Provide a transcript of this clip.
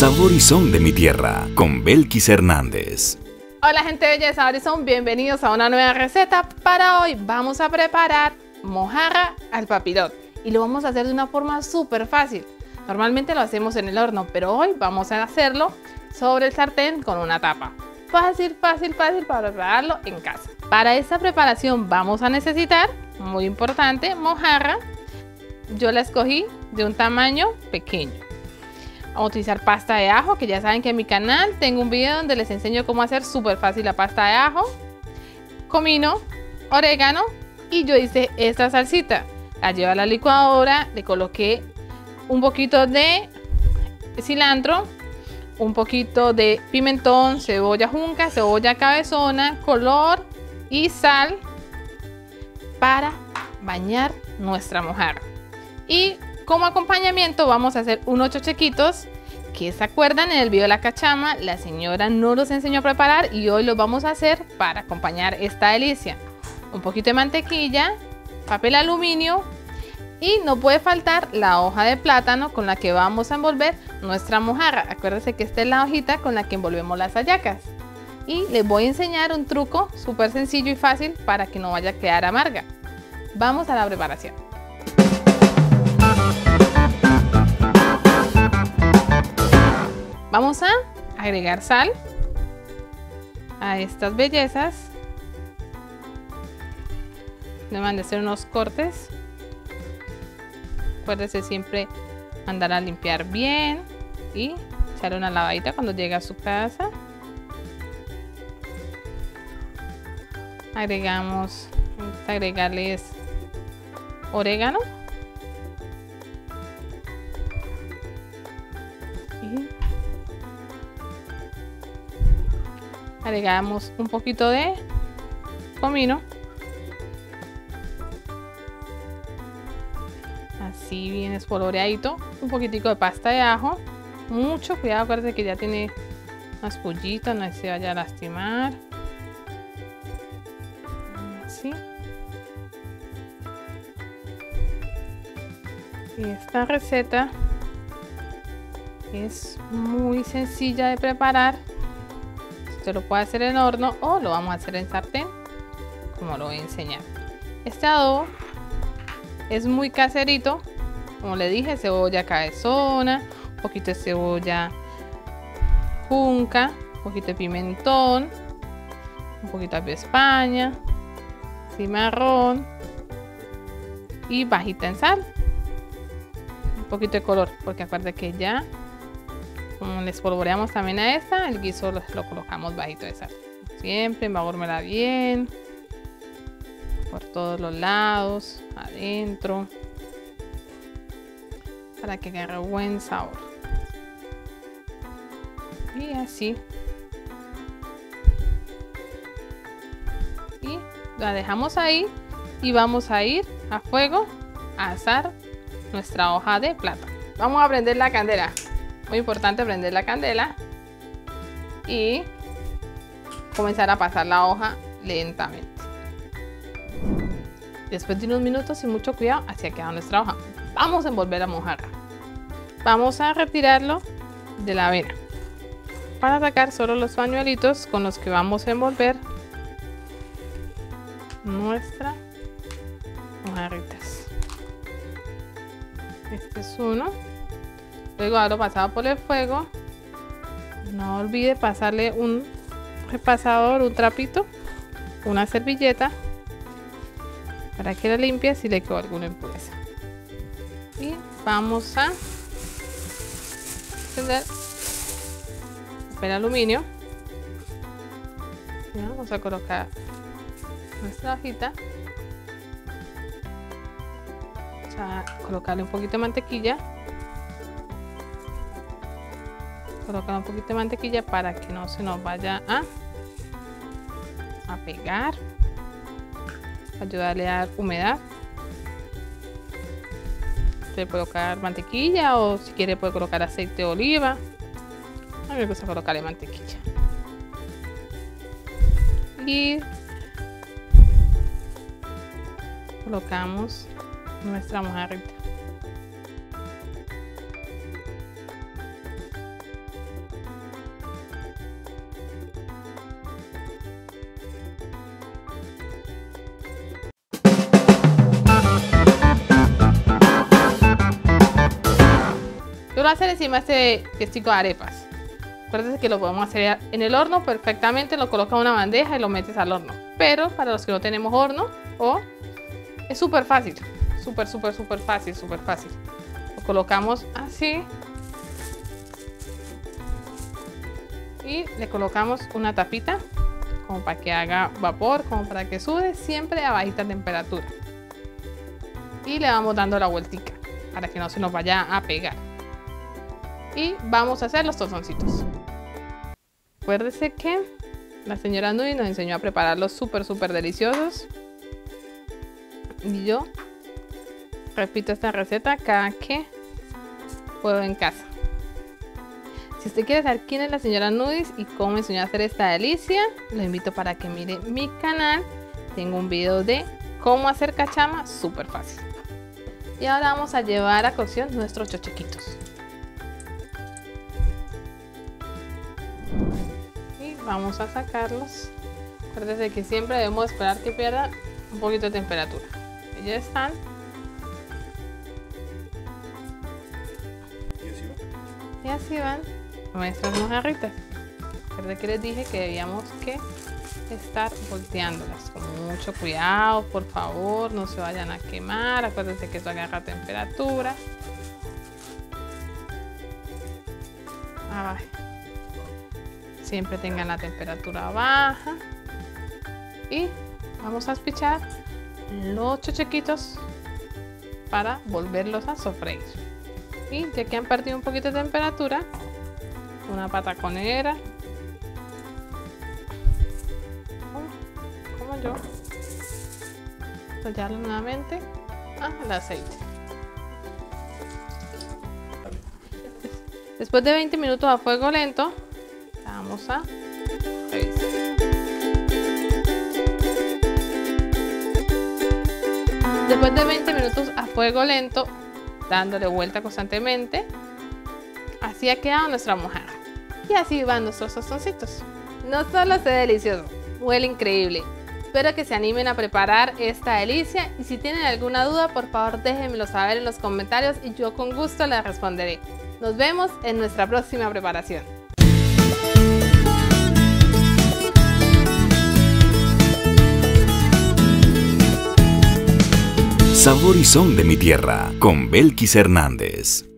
Sabor y son de mi tierra, con Belkis Hernández. Hola gente bella de Sabor y son, bienvenidos a una nueva receta. Para hoy vamos a preparar mojarra al papirot y lo vamos a hacer de una forma súper fácil. Normalmente lo hacemos en el horno, pero hoy vamos a hacerlo sobre el sartén con una tapa. Fácil, fácil, fácil para prepararlo en casa. Para esta preparación vamos a necesitar, muy importante, mojarra. Yo la escogí de un tamaño pequeño. A utilizar pasta de ajo, que ya saben que en mi canal tengo un video donde les enseño cómo hacer súper fácil la pasta de ajo. Comino, orégano y yo hice esta salsita. La llevo a la licuadora, le coloqué un poquito de cilantro, un poquito de pimentón, cebolla junca, cebolla cabezona, color y sal para bañar nuestra mojarra. Y como acompañamiento vamos a hacer unos chochequitos que se acuerdan en el video de la cachama, la señora no los enseñó a preparar y hoy los vamos a hacer para acompañar esta delicia. Un poquito de mantequilla, papel aluminio y no puede faltar la hoja de plátano con la que vamos a envolver nuestra mojarra. Acuérdense que esta es la hojita con la que envolvemos las hallacas. Y les voy a enseñar un truco súper sencillo y fácil para que no vaya a quedar amarga. Vamos a la preparación. Vamos a agregar sal a estas bellezas. Le van a hacer unos cortes. Acuérdese siempre andar a limpiar bien y echar una lavadita cuando llegue a su casa. Agregamos, agregarles orégano. Agregamos un poquito de comino. Así bien espoloreadito un poquitico de pasta de ajo. Mucho cuidado acuérdense que ya tiene unas pollitas no se vaya a lastimar. Así. Y esta receta es muy sencilla de preparar Usted lo puede hacer en horno o lo vamos a hacer en sartén, como lo voy a enseñar. Este adobo es muy caserito, como le dije, cebolla cabezona, un poquito de cebolla junca, un poquito de pimentón, un poquito de España, cimarrón y bajita en sal. Un poquito de color, porque acuérdate que ya como le espolvoreamos también a esta, el guiso lo, colocamos bajito de sal. Siempre embagórmela bien. Por todos los lados, adentro. Para que agarre buen sabor. Y así. Y la dejamos ahí. Y vamos a ir a fuego a asar nuestra hoja de plata. Vamos a prender la candela. Muy importante prender la candela y comenzar a pasar la hoja lentamente. Después de unos minutos y mucho cuidado, así ha quedado nuestra hoja. Vamos a envolver a mojarra. Vamos a retirarlo de la avena para sacar solo los pañuelitos con los que vamos a envolver nuestra mojarritas. Este es uno. Luego haberlo pasado por el fuego. No olvide pasarle un repasador, un trapito, una servilleta para que la limpie si le quedó alguna impureza. Y vamos a encender papel aluminio. vamos a colocar nuestra hojita. A colocarle un poquito de mantequilla. Colocar un poquito de mantequilla para que no se nos vaya a, a pegar. Ayudarle a dar humedad. Puede colocar mantequilla o si quiere puede colocar aceite de oliva. A mí me gusta colocarle mantequilla. Y colocamos nuestra mojarrita Yo lo hacer encima este testigo de arepas. Acuérdense que lo podemos hacer en el horno perfectamente, lo colocas en una bandeja y lo metes al horno. Pero para los que no tenemos horno, o es súper fácil, súper, súper, súper fácil, súper fácil. Lo colocamos así. Y le colocamos una tapita como para que haga vapor, como para que sude, siempre a bajita temperatura. Y le vamos dando la vueltica para que no se nos vaya a pegar. Y vamos a hacer los tostoncitos. Acuérdese que la señora Nui nos enseñó a prepararlos súper, súper deliciosos. Y yo repito esta receta cada que puedo en casa. Si usted quiere saber quién es la señora Nudis y cómo me enseñó a hacer esta delicia, lo invito para que mire mi canal. Tengo un video de cómo hacer cachama súper fácil. Y ahora vamos a llevar a cocción nuestros chochequitos. Y vamos a sacarlos. Acuérdense que siempre debemos esperar que pierdan un poquito de temperatura. ya están. Y así van nuestras mojarritas. Recuerden que les dije que debíamos que estar volteándolas con mucho cuidado, por favor, no se vayan a quemar. Acuérdense que esto agarra temperatura. Siempre tengan la temperatura baja. Y vamos a espichar los chochequitos para volverlos a sofreír. Y ya que han perdido un poquito de temperatura, una pataconera. Como yo. Tallarlo nuevamente ah, el aceite. Después de 20 minutos a fuego lento, vamos a revisar. Después de 20 minutos a fuego lento, dándole vuelta constantemente, así ha quedado nuestra mojarra. Y así van nuestros tostoncitos. No solo se delicioso, huele increíble. Espero que se animen a preparar esta delicia y si tienen alguna duda por favor déjenmelo saber en los comentarios y yo con gusto les responderé. Nos vemos en nuestra próxima preparación. Sabor y son de mi tierra con Belkis Hernández.